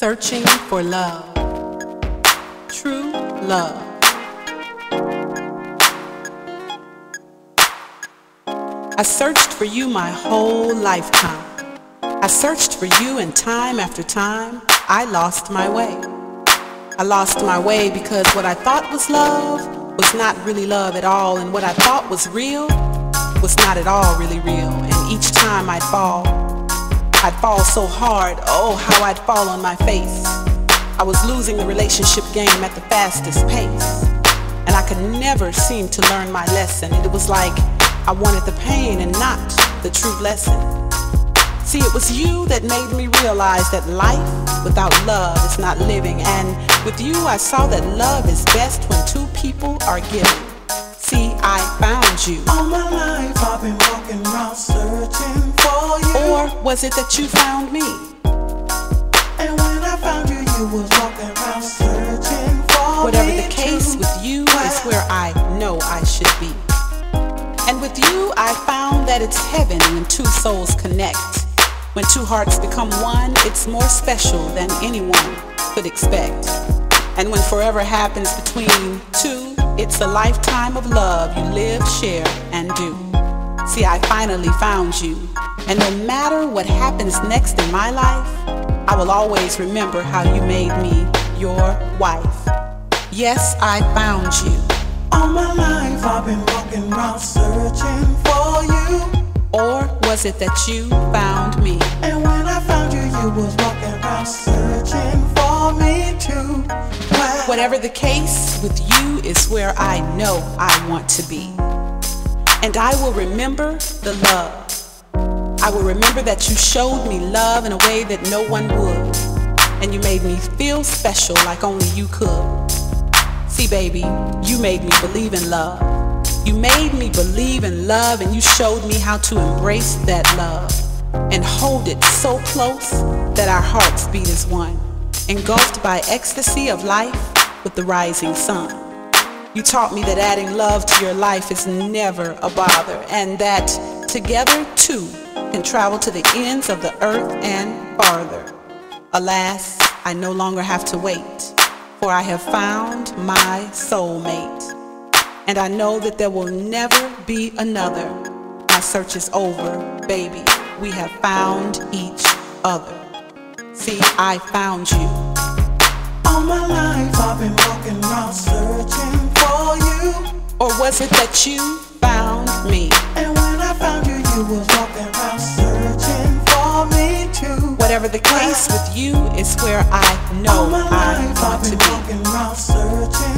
Searching for love. True love. I searched for you my whole lifetime. I searched for you and time after time I lost my way. I lost my way because what I thought was love was not really love at all and what I thought was real was not at all really real and each time I'd fall I'd fall so hard, oh how I'd fall on my face. I was losing the relationship game at the fastest pace. And I could never seem to learn my lesson. It was like I wanted the pain and not the true lesson. See, it was you that made me realize that life without love is not living. And with you, I saw that love is best when two people are giving. See, I found you. All my life I've been walking around searching. Or was it that you found me? And when I found you, you was walking around searching for Whatever the case, with you is where I know I should be. And with you, I found that it's heaven when two souls connect. When two hearts become one, it's more special than anyone could expect. And when forever happens between two, it's a lifetime of love you live, share. See, I finally found you. And no matter what happens next in my life, I will always remember how you made me your wife. Yes, I found you. All my life I've been walking around searching for you. Or was it that you found me? And when I found you, you was walking around searching for me too. Well, Whatever the case, with you is where I know I want to be. And I will remember the love. I will remember that you showed me love in a way that no one would. And you made me feel special like only you could. See, baby, you made me believe in love. You made me believe in love and you showed me how to embrace that love and hold it so close that our hearts beat as one, engulfed by ecstasy of life with the rising sun. You taught me that adding love to your life is never a bother and that together two can travel to the ends of the earth and farther. Alas, I no longer have to wait, for I have found my soulmate. And I know that there will never be another. My search is over, baby. We have found each other. See, I found you. All my life I've been walking around searching for you. Or was it that you found me? And when I found you, you was walking around searching for me too. Whatever the case with you is where I All know my I life I've want to been be. walking around searching